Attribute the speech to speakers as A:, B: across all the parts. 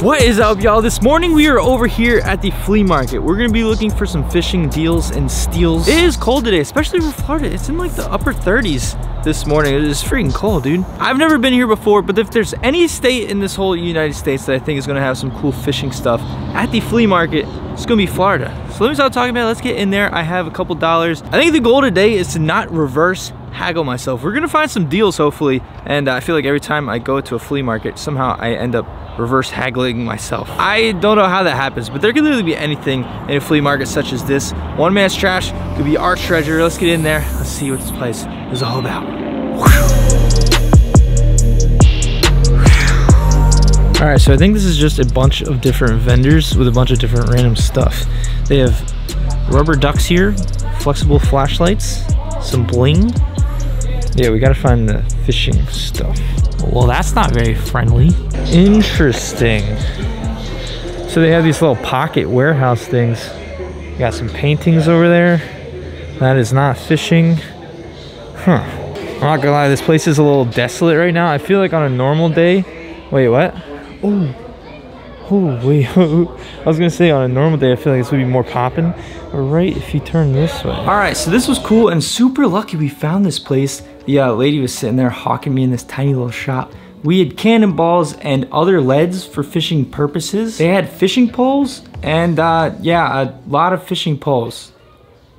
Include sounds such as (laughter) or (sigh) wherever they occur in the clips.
A: What is up, y'all? This morning we are over here at the flea market. We're gonna be looking for some fishing deals and steals. It is cold today, especially for Florida. It's in like the upper 30s this morning. It is freaking cold, dude. I've never been here before, but if there's any state in this whole United States that I think is gonna have some cool fishing stuff at the flea market, it's gonna be Florida. So let me stop talking about it. Let's get in there. I have a couple dollars. I think the goal today is to not reverse haggle myself. We're gonna find some deals hopefully. And I feel like every time I go to a flea market, somehow I end up reverse haggling myself. I don't know how that happens, but there could literally be anything in a flea market such as this. One man's trash could be our treasure. Let's get in there. Let's see what this place is all about. All right, so I think this is just a bunch of different vendors with a bunch of different random stuff. They have rubber ducks here, flexible flashlights, some bling. Yeah, we gotta find the fishing stuff. Well, that's not very friendly. Interesting. So they have these little pocket warehouse things. Got some paintings over there. That is not fishing. Huh. I'm not gonna lie, this place is a little desolate right now. I feel like on a normal day. Wait, what? Oh. Oh, wait. (laughs) I was gonna say on a normal day, I feel like this would be more popping. Right if you turn this way. All right, so this was cool and super lucky we found this place. Uh, lady was sitting there hawking me in this tiny little shop. We had cannonballs and other leads for fishing purposes. They had fishing poles and uh, yeah, a lot of fishing poles.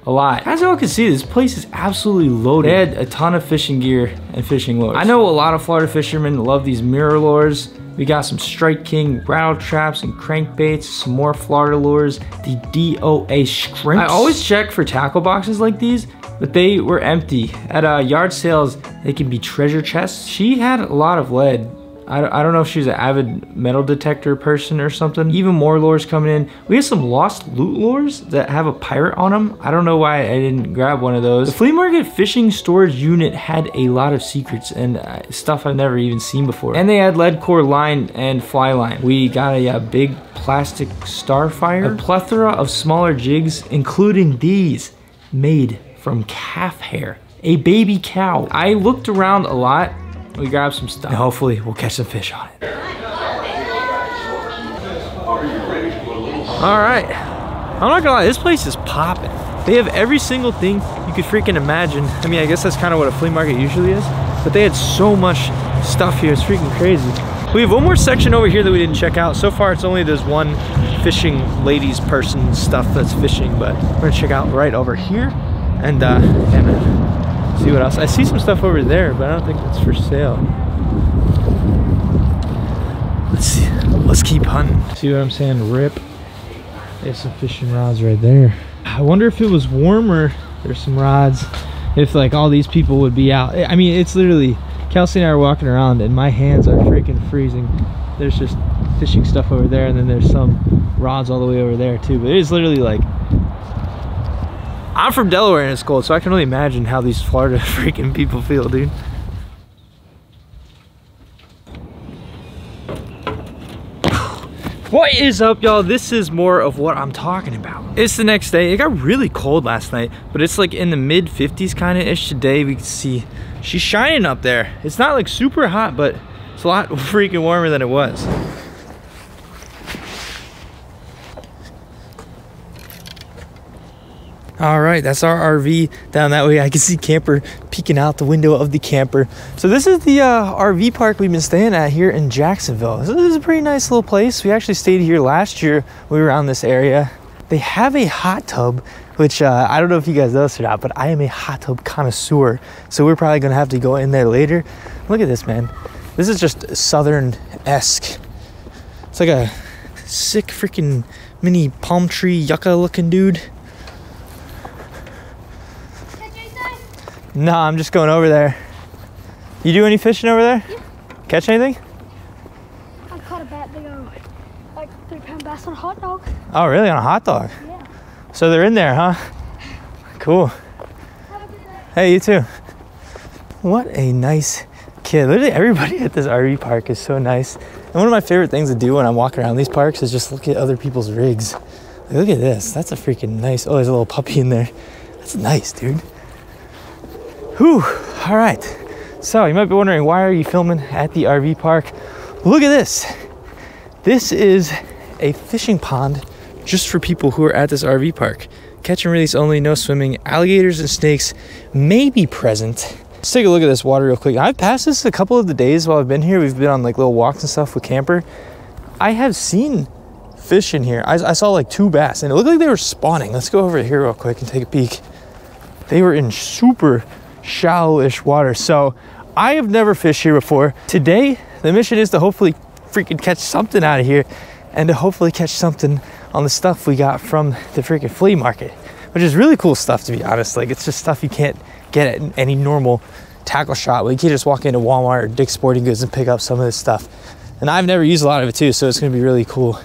A: A lot. As y'all can see, this place is absolutely loaded. They had a ton of fishing gear and fishing lures. I know a lot of Florida fishermen love these MirrOLures. We got some Strike King rattle traps and crankbaits, some more Florida lures, the DOA shrimps. I always check for tackle boxes like these, but they were empty. At uh, yard sales, they can be treasure chests. She had a lot of lead. I, I don't know if she's an avid metal detector person or something. Even more lures coming in. We have some lost loot lures that have a pirate on them. I don't know why I didn't grab one of those. The flea market fishing storage unit had a lot of secrets and uh, stuff I've never even seen before. And they had lead core line and fly line. We got a, a big plastic starfire, a plethora of smaller jigs, including these made from calf hair. A baby cow. I looked around a lot. We grabbed some stuff. And hopefully we'll catch some fish on it. All right. I'm not gonna lie, this place is popping. They have every single thing you could freaking imagine. I mean, I guess that's kind of what a flea market usually is, but they had so much stuff here. It's freaking crazy. We have one more section over here that we didn't check out. So far, it's only this one fishing ladies person stuff that's fishing, but we're gonna check out right over here and uh, yeah, man, see what else. I see some stuff over there, but I don't think it's for sale. Let's see. Let's keep hunting. See what I'm saying? Rip. There's some fishing rods right there. I wonder if it was warmer. There's some rods. If like all these people would be out. I mean, it's literally Kelsey and I are walking around, and my hands are freaking freezing. There's just fishing stuff over there, and then there's some rods all the way over there too. But it is literally like I'm from Delaware and it's cold, so I can only imagine how these Florida (laughs) freaking people feel, dude. What is up, y'all? This is more of what I'm talking about. It's the next day. It got really cold last night, but it's like in the mid 50s kind of ish today. We can see she's shining up there. It's not like super hot, but it's a lot (laughs) freaking warmer than it was. All right, that's our RV down that way. I can see camper peeking out the window of the camper. So this is the uh, RV park we've been staying at here in Jacksonville. So this is a pretty nice little place. We actually stayed here last year. We were around this area. They have a hot tub, which uh, I don't know if you guys know this or not, but I am a hot tub connoisseur. So we're probably gonna have to go in there later. Look at this, man. This is just southern-esque. It's like a sick freaking mini palm tree yucca looking dude. No, I'm just going over there. You do any fishing over there?
B: Yeah.
A: Catch anything?
B: I caught a bad big old, like three pound bass on a hot dog.
A: Oh, really? On a hot dog?
B: Yeah.
A: So they're in there, huh? Cool. Hey, you too. What a nice kid. Literally everybody at this RV park is so nice. And one of my favorite things to do when I'm walking around these parks is just look at other people's rigs. Like, look at this. That's a freaking nice. Oh, there's a little puppy in there. That's nice, dude. Whew, all right. So you might be wondering, why are you filming at the RV park? Look at this. This is a fishing pond just for people who are at this RV park. Catch and release only, no swimming. Alligators and snakes may be present. Let's take a look at this water real quick. I've passed this a couple of the days while I've been here. We've been on like little walks and stuff with camper. I have seen fish in here. I, I saw like two bass and it looked like they were spawning. Let's go over here real quick and take a peek. They were in super shallow-ish water. So I have never fished here before. Today, the mission is to hopefully freaking catch something out of here and to hopefully catch something on the stuff we got from the freaking flea market, which is really cool stuff to be honest. Like it's just stuff you can't get at any normal tackle shop. Like you can't just walk into Walmart or Dick's Sporting Goods and pick up some of this stuff. And I've never used a lot of it too, so it's gonna be really cool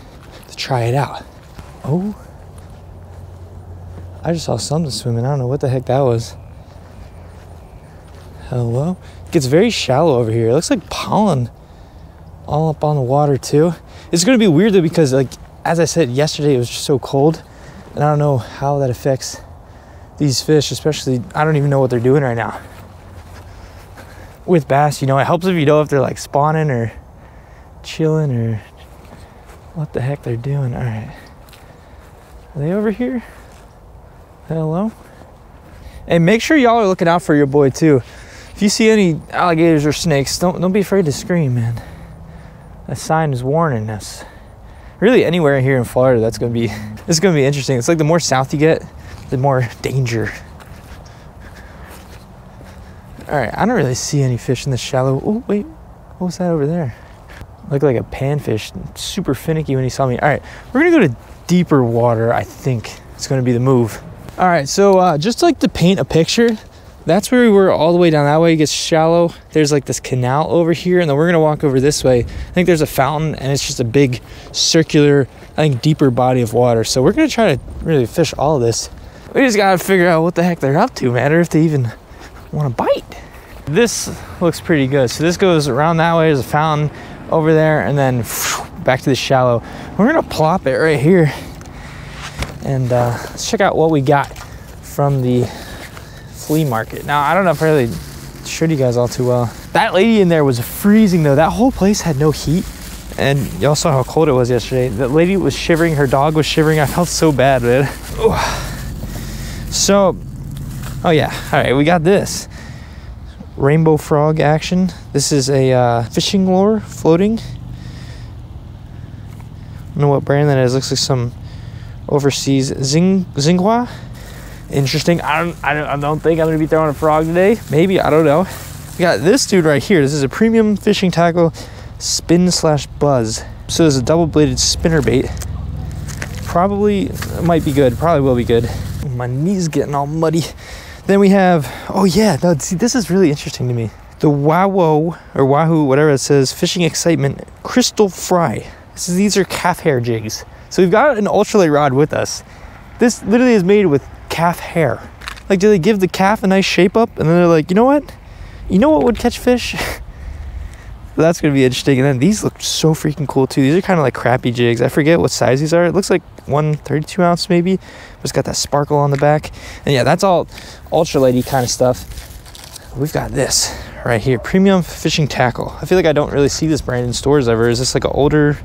A: to try it out. Oh, I just saw something swimming. I don't know what the heck that was. Hello? It gets very shallow over here. It looks like pollen all up on the water too. It's gonna be weird though because like as I said yesterday, it was just so cold, and I don't know how that affects these fish. Especially, I don't even know what they're doing right now. With bass, you know, it helps if you know if they're like spawning or chilling or what the heck they're doing. All right, are they over here? Hello. And make sure y'all are looking out for your boy too. If you see any alligators or snakes, don't don't be afraid to scream, man. That sign is warning us. Really, anywhere here in Florida, that's gonna be (laughs) it's gonna be interesting. It's like the more south you get, the more danger. All right, I don't really see any fish in the shallow. Oh wait, what was that over there? Looked like a panfish, super finicky when he saw me. All right, we're gonna go to deeper water. I think it's gonna be the move. All right, so uh, just like to paint a picture, that's where we were all the way down that way. It gets shallow. There's like this canal over here, and then we're gonna walk over this way. I think there's a fountain, and it's just a big circular, I think, deeper body of water. So we're gonna try to really fish all this. We just gotta figure out what the heck they're up to, man, or if they even want to bite. This looks pretty good. So this goes around that way. There's a fountain over there, and then back to the shallow. We're gonna plop it right here, and uh, let's check out what we got from the flea market. Now, I don't know if I really showed you guys all too well. That lady in there was freezing though. That whole place had no heat. And y'all saw how cold it was yesterday. The lady was shivering, her dog was shivering. I felt so bad, man. So, oh yeah, all right, we got this. Rainbow frog action. This is a uh, fishing lure floating. I don't know what brand that is. Looks like some overseas Zing Xinghua interesting. I don't, I don't, I don't think I'm gonna be throwing a frog today. Maybe, I don't know. We got this dude right here. This is a premium fishing tackle, spin slash buzz. So there's a double bladed spinner bait. Probably might be good. Probably will be good. My knee's getting all muddy. Then we have, oh yeah, no, see, this is really interesting to me. The Wawo or Wahoo, whatever it says, fishing excitement crystal fry. So these are calf hair jigs. So we've got an ultralight rod with us. This literally is made with calf hair. Like, do they give the calf a nice shape up? And then they're like, you know what? You know what would catch fish? (laughs) That's gonna be interesting. And then these look so freaking cool too. These are kind of like crappie jigs. I forget what size these are. It looks like one 32 ounce maybe. But it's got that sparkle on the back. And yeah, that's all ultralighty kind of stuff. We've got this right here, premium fishing tackle. I feel like I don't really see this brand in stores ever. Is this like an older,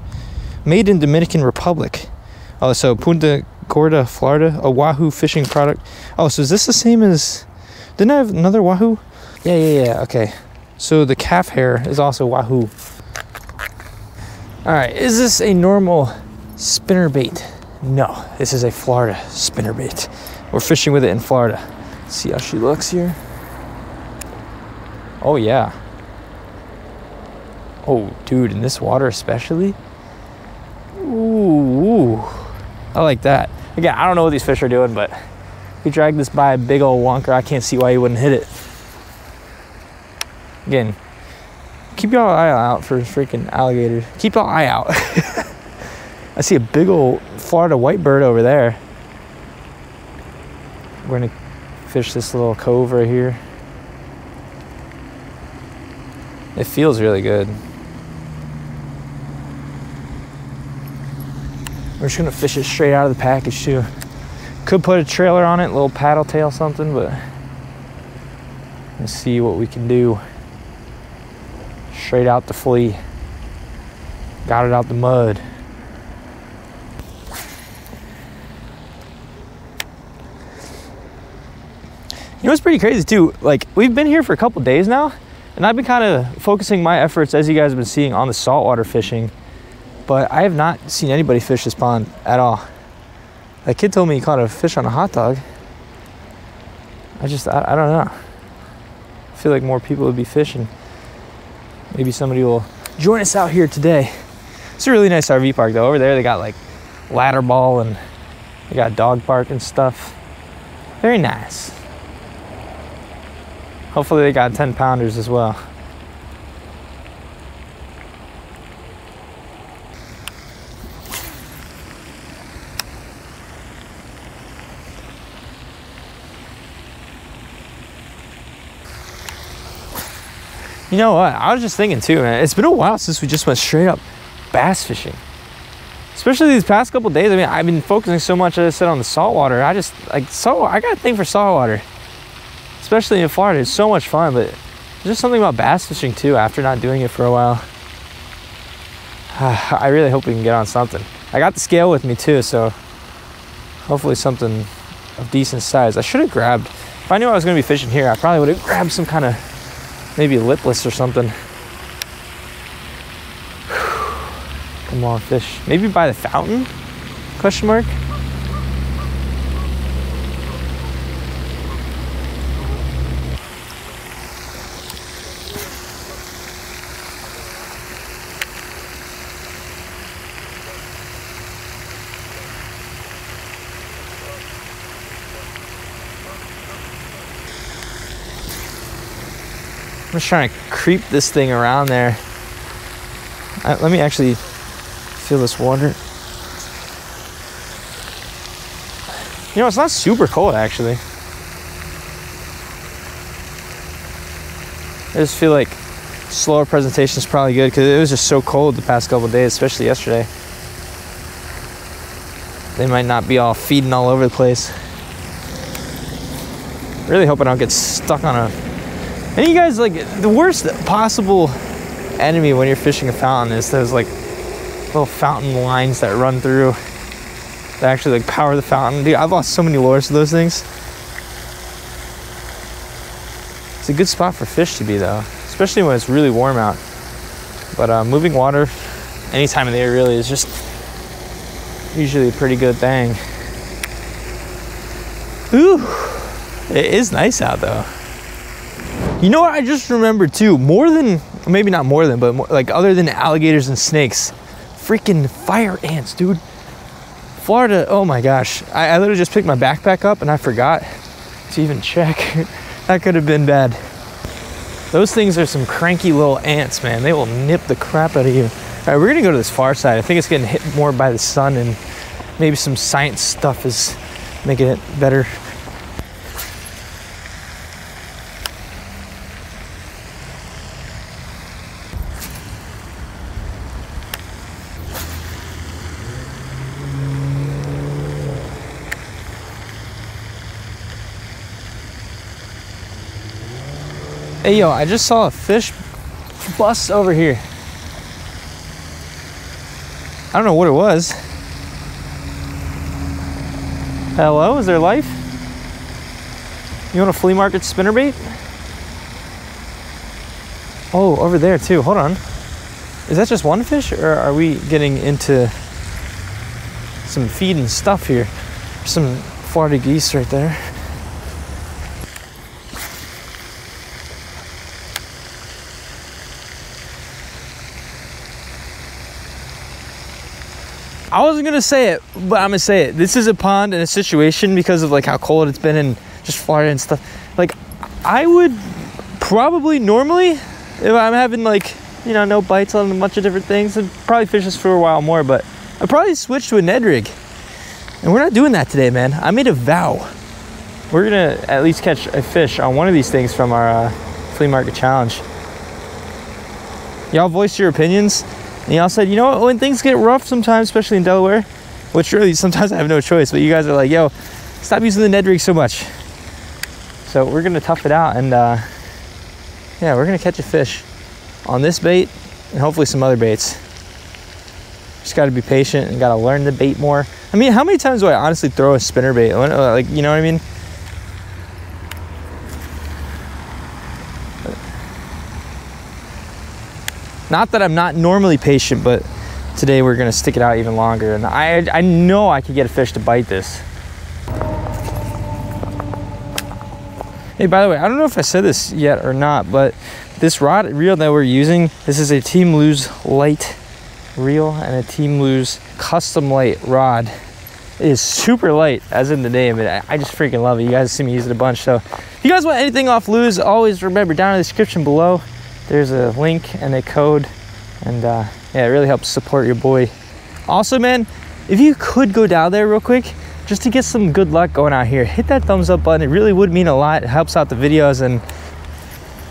A: made in Dominican Republic? Oh, so Punta Gorda, Florida, a Wahoo fishing product. Oh, so is this the same as? Didn't I have another Wahoo? Yeah, yeah, yeah. Okay. So the calf hair is also Wahoo. All right, is this a normal spinner bait? No, this is a Florida spinner bait. We're fishing with it in Florida. Let's see how she looks here. Oh yeah. Oh, dude, in this water especially. Ooh, ooh. I like that. Again, I don't know what these fish are doing, but if you drag this by a big old wonker, I can't see why you wouldn't hit it. Again, keep your eye out for freaking alligators. Keep your eye out. (laughs) I see a big old Florida white bird over there. We're gonna fish this little cove right here. It feels really good. We're just gonna fish it straight out of the package too. Could put a trailer on it, a little paddle tail something, but let's see what we can do. Straight out the flea. Got it out the mud. You know what's pretty crazy too? Like we've been here for a couple days now, and I've been kind of focusing my efforts, as you guys have been seeing, on the saltwater fishing. But I have not seen anybody fish this pond at all. That kid told me he caught a fish on a hot dog. I just, I, I don't know. I feel like more people would be fishing. Maybe somebody will join us out here today. It's a really nice RV park though. Over there they got like ladder ball and they got dog park and stuff. Very nice. Hopefully they got 10 pounders as well. You know what? I was just thinking too, man. It's been a while since we just went straight up bass fishing. Especially these past couple days. I mean, I've been focusing so much, as I said, on the saltwater. I just like salt. I got a thing for saltwater, especially in Florida. It's so much fun, but there's just something about bass fishing too. After not doing it for a while, (sighs) I really hope we can get on something. I got the scale with me too, so hopefully something of decent size. I should have grabbed. If I knew I was going to be fishing here, I probably would have grabbed some kind of maybe lipless or something. Come on, fish. Maybe by the fountain? Question mark. I'm just trying to creep this thing around there. Uh, let me actually feel this water. You know, it's not super cold actually. I just feel like slower presentation is probably good because it was just so cold the past couple days, especially yesterday. They might not be all feeding all over the place. Really hoping I don't get stuck on a and you guys like the worst possible enemy when you're fishing a fountain is those like little fountain lines that run through that actually like power the fountain. Dude, I've lost so many lures to those things. It's a good spot for fish to be though, especially when it's really warm out. But uh, moving water any time of the year really is just usually a pretty good thing. Ooh, it is nice out though. You know what I just remembered too? More than, maybe not more than, but more, like other than alligators and snakes, freaking fire ants, dude. Florida, oh my gosh. I, I literally just picked my backpack up and I forgot to even check. (laughs) that could have been bad. Those things are some cranky little ants, man. They will nip the crap out of you. All right, we're gonna go to this far side. I think it's getting hit more by the sun and maybe some science stuff is making it better. Hey yo, I just saw a fish bust over here. I don't know what it was. Hello, is there life? You want a flea market spinnerbait? Oh, over there too. Hold on. Is that just one fish or are we getting into some feeding stuff here? Some Florida geese right there. I wasn't gonna say it, but I'm gonna say it. This is a pond and a situation because of like how cold it's been and just Florida and stuff. Like, I would probably normally, if I'm having like, you know, no bites on a bunch of different things, I'd probably fish this for a while more. But I'd probably switch to a Ned rig, and we're not doing that today, man. I made a vow. We're gonna at least catch a fish on one of these things from our uh, flea market challenge. Y'all voice your opinions and y'all said, you know what, when things get rough sometimes, especially in Delaware, which really sometimes I have no choice, but you guys are like, yo, stop using the Ned rig so much. So we're gonna tough it out and uh, yeah, we're gonna catch a fish on this bait and hopefully some other baits. Just got to be patient and got to learn the bait more. I mean, how many times do I honestly throw a spinner bait? Uh, Like, you know what I mean? Not that I'm not normally patient, but today we're gonna stick it out even longer. And I, I know I could get a fish to bite this. Hey, by the way, I don't know if I said this yet or not, but this rod reel that we're using, this is a Team Lew's light reel and a Team Lew's custom light rod. It is super light, as in the name. I I just freaking love it. You guys see me use it a bunch. So if you guys want anything off Lew's, always remember down in the description below, there's a link and a code. And uh, yeah, it really helps support your boy. Also, man, if you could go down there real quick, just to get some good luck going out here, hit that thumbs up button. It really would mean a lot. It helps out the videos. And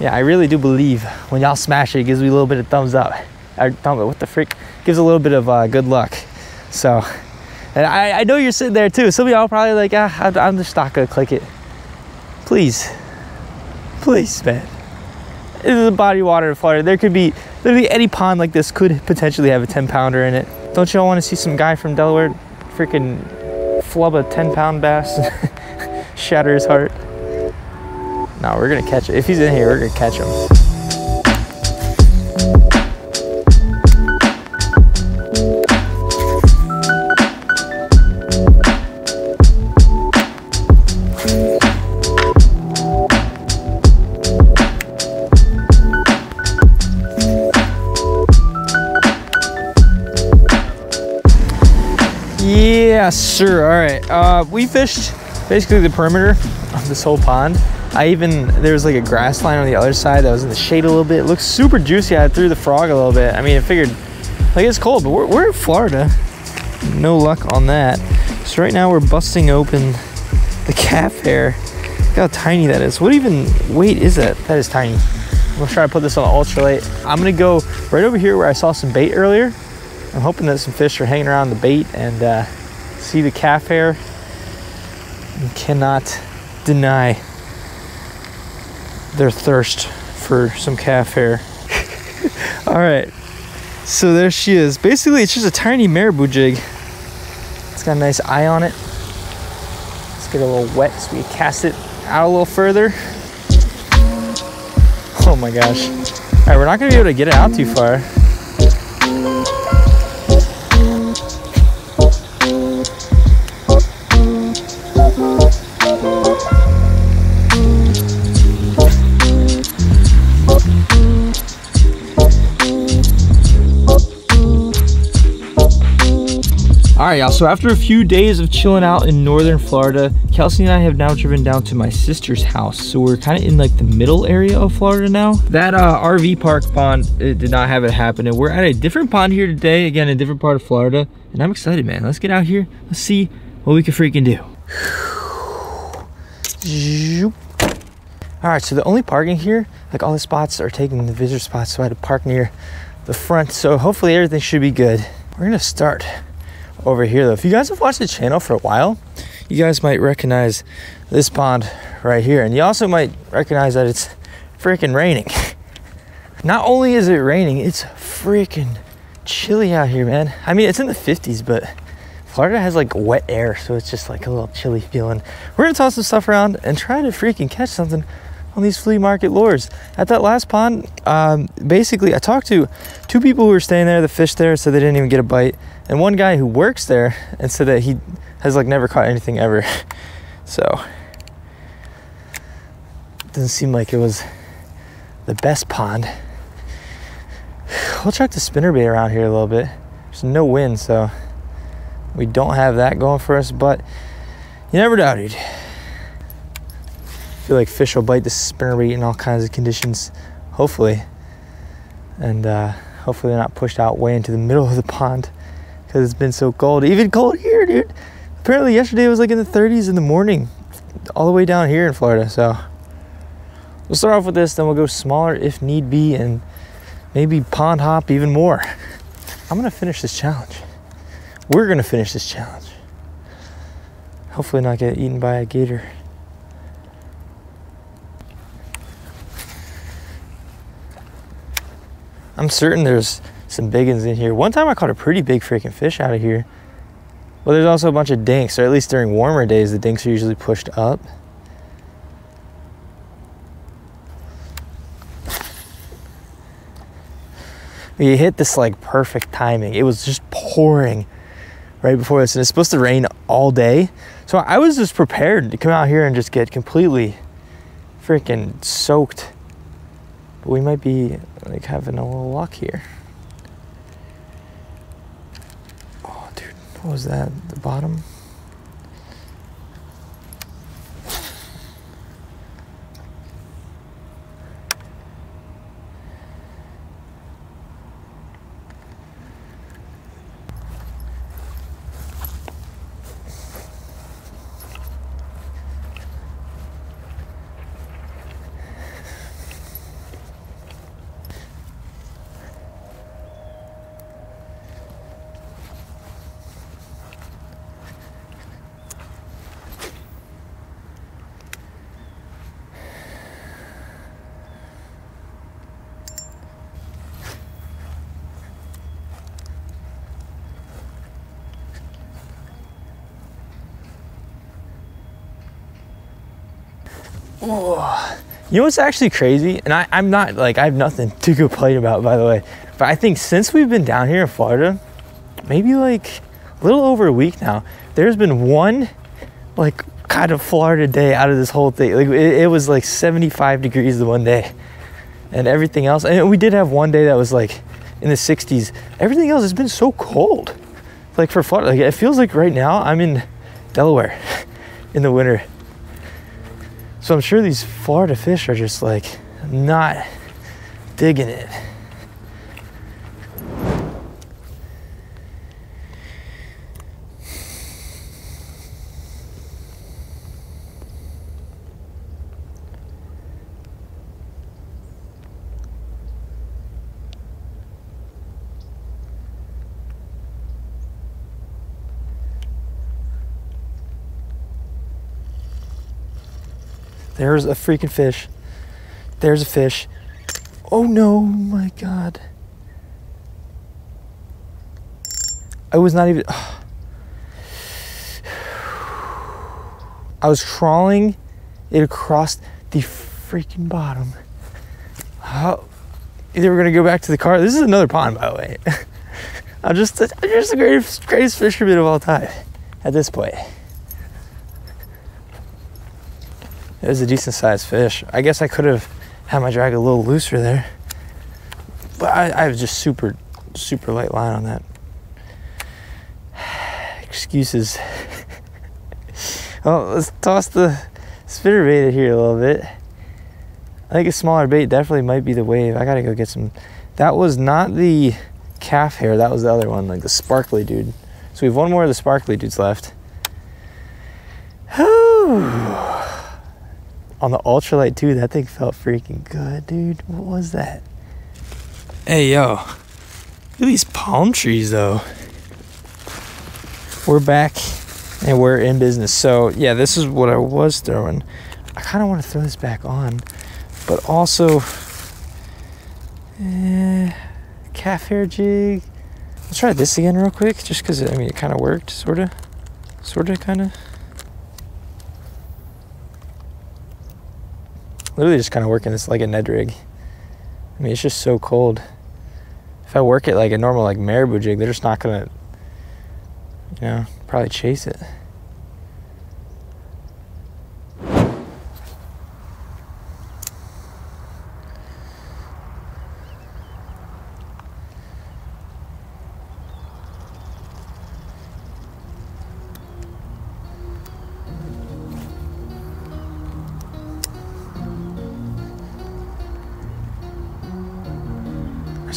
A: yeah, I really do believe when y'all smash it, it gives me a little bit of thumbs up. Or thumb, what the frick? Gives a little bit of uh, good luck. So, and I, I know you're sitting there too. Some of y'all probably like, ah, I'm just not gonna click it. Please, please, man. This is a body of water in Florida. There could be literally any pond like this could potentially have a 10 pounder in it. Don't y'all want to see some guy from Delaware freaking flub a 10 pound bass, (laughs) shatter his heart? No, we're gonna catch it. If he's in here, we're gonna catch him. Sir. All right. Uh, we fished basically the perimeter of this whole pond. I even there was like a grass line on the other side that was in the shade a little bit. It looks super juicy. I threw the frog a little bit. I mean, I figured like it's cold, but we're, we're in Florida. No luck on that. So right now we're busting open the (laughs) calf hair. Look how tiny that is. What even weight is that? That is tiny. I'm gonna try to put this on ultralight. I'm gonna go right over here where I saw some bait earlier. I'm hoping that some fish are hanging around the bait and uh, see the calf hair. You cannot deny their thirst for some calf hair. (laughs) All right, so there she is. Basically, it's just a tiny marabou jig. It's got a nice eye on it. Let's get a little wet so we cast it out a little further. Oh my gosh. All right, we're not gonna be able to get it out too far. All right, y'all. So after a few days of chilling out in northern Florida, Kelsey and I have now driven down to my sister's house. So we're kind of in like the middle area of Florida now. That uh, RV park pond it did not have it happen, and we're at a different pond here today. Again, a different part of Florida, and I'm excited, man. Let's get out here. Let's see what we can freaking do. All right, so the only parking here, like all the spots are taking the visitor spots, so I had to park near the front. So hopefully everything should be good. We're gonna start over here though. If you guys have watched the channel for a while, you guys might recognize this pond right here. And you also might recognize that it's freaking raining. (laughs) Not only is it raining, it's freaking chilly out here, man. I mean, it's in the 50s, but Florida has like wet air, so it's just like a little chilly feeling. We're gonna toss some stuff around and try to freaking catch something on these flea market lures. At that last pond, um, basically, I talked to two people who were staying there, the fish there, said they didn't even get a bite, and one guy who works there (laughs) and said that he has like never caught anything ever. (laughs) So, doesn't seem like it was the best pond. (sighs) We'll check the spinnerbait around here a little bit. There's no wind, so we don't have that going for us, but you never dude. Feel like fish will bite the spinnerbait in all kinds of conditions, hopefully. And uh, hopefully they're not pushed out way into the middle of the pond because it's been so cold. Even cold here, dude. Apparently yesterday it was like in the 30s in the morning, all the way down here in Florida. So we'll start off with this, then we'll go smaller if need be, and maybe pond hop even more. I'm gonna finish this challenge. We're gonna finish this challenge. Hopefully not get eaten by a gator. I'm certain there's some big ones in here. One time I caught a pretty big freaking fish out of here. Well, there's also a bunch of dinks, or at least during warmer days, the dinks are usually pushed up. You hit this like perfect timing. It was just pouring right before this, and it's supposed to rain all day. So I was just prepared to come out here and just get completely freaking soaked. But we might be like having a little luck here. Oh, dude, what was that? The bottom? Oh, you know what's actually crazy? And I, I'm not like, I have nothing (laughs) to complain about, by the way. But I think since we've been down here in Florida, maybe like a little over a week now, there's been one like kind of Florida day out of this whole thing. Like it, it was like 75 degrees the one day, and everything else. And we did have one day that was like in the 60s. Everything else has been so cold. Like for Florida, like it feels like right now I'm in Delaware (laughs) in the winter. So I'm sure these Florida fish are just like not digging it. There's a freaking fish. There's a fish. Oh no, my God. I was not even. (sighs) I was crawling it across the freaking bottom. How? Either we're gonna go back to the car. This is another pond, by the way. (laughs) I'm just, I'm just the greatest, greatest fisherman of all time at this point. It was a decent sized fish. I guess I could have had my drag a little looser there. But I, I just super, super light line on that. (sighs) Excuses. (laughs) well, let's toss the spinner bait here a little bit. I think a smaller bait definitely might be the wave. I gotta go get some. That was not the calf hair, that was the other one, like the sparkly dude. So we have one more of the sparkly dudes left. (sighs) on the ultralight too. That thing felt freaking good, dude. What was that? Hey, yo. Look at these palm trees, though. We're back and we're in business. So, yeah, this is what I was throwing. I kind of want to throw this back on, but also, eh, calf hair jig. Let's try this again real quick, just because I mean it kind of worked, sort of, sort of, kind of. Literally just kind of working this like a Ned rig. I mean, it's just so cold. If I work it like a normal like marabou jig, they're just not gonna, you know, probably chase it.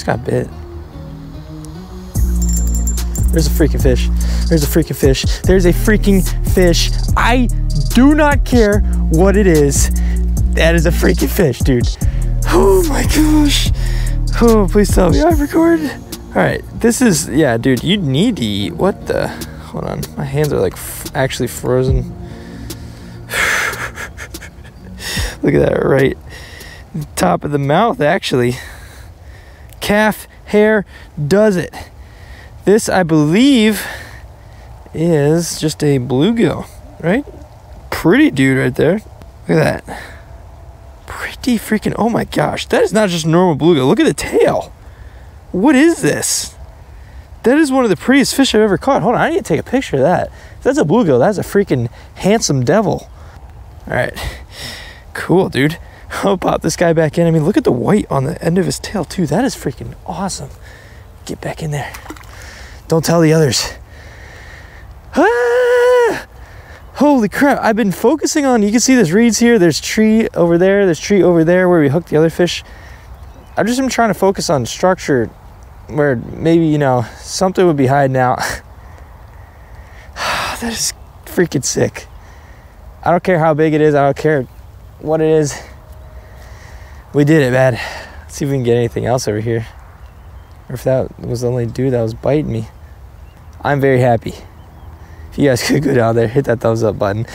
A: Just got bit. There's a freaking fish. There's a freaking fish. There's a freaking fish. I do not care what it is. That is a freaking fish, dude. Oh my gosh. Oh, please tell me I record. All right, this is yeah, dude. You need to eat. What the? Hold on, my hands are like actually frozen. (sighs) Look at that, right top of the mouth, actually calf hair does it. This, I believe, is just a bluegill, right? Pretty dude right there. Look at that. Pretty freaking, oh my gosh. That is not just normal bluegill. Look at the tail. What is this? That is one of the prettiest fish I've ever caught. Hold on, I need to take a picture of that. That's a bluegill. That's a freaking handsome devil. All right, cool, dude. I'll pop this guy back in. I mean, look at the white on the end of his tail too. That is freaking awesome. Get back in there. Don't tell the others. Ah! Holy crap, I've been focusing on, you can see there's reeds here, there's tree over there, there's tree over there where we hooked the other fish. I've just am trying to focus on structure where maybe, you know, something would be hiding out. (sighs) that is freaking sick. I don't care how big it is, I don't care what it is. We did it, man. Let's see if we can get anything else over here. Or if that was the only dude that was biting me. I'm very happy. If you guys (laughs) could go down there, hit that thumbs up button.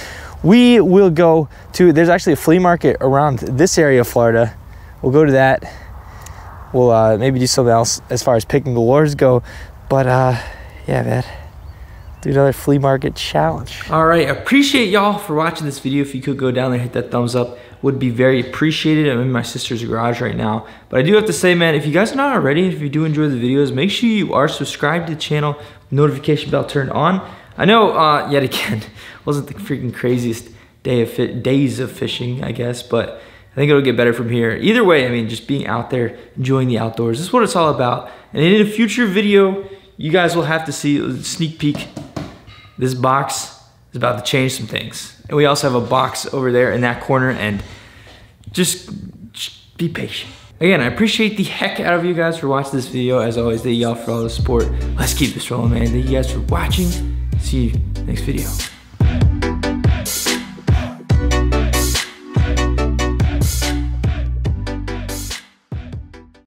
A: We will go to, there's actually a flea market around this area of Florida. We'll go to that. We'll uh, maybe do something else as far as picking the lures go. But uh, yeah, man do another flea market challenge. All right, appreciate y'all for watching this video. If you could go down there, hit that thumbs up, would be very appreciated. I'm in my sister's garage right now. But I do have to say, man, if you guys are not already, if you do enjoy the videos, make sure you are subscribed to the channel, notification bell turned on. I know, uh, yet again, (laughs) wasn't the freaking craziest day of days of fishing, I guess, but I think it'll get better from here. Either way, I mean, just being out there, enjoying the outdoors, this is what it's all about. And in a future video, you guys will have to see a sneak peek this box is about to change some things. And we also have a box over there in that corner and just, just be patient. Again, I appreciate the heck out of you guys for watching this video. As always, thank y'all for all the support. Let's keep this rolling, man. Thank you guys for watching. See you next video.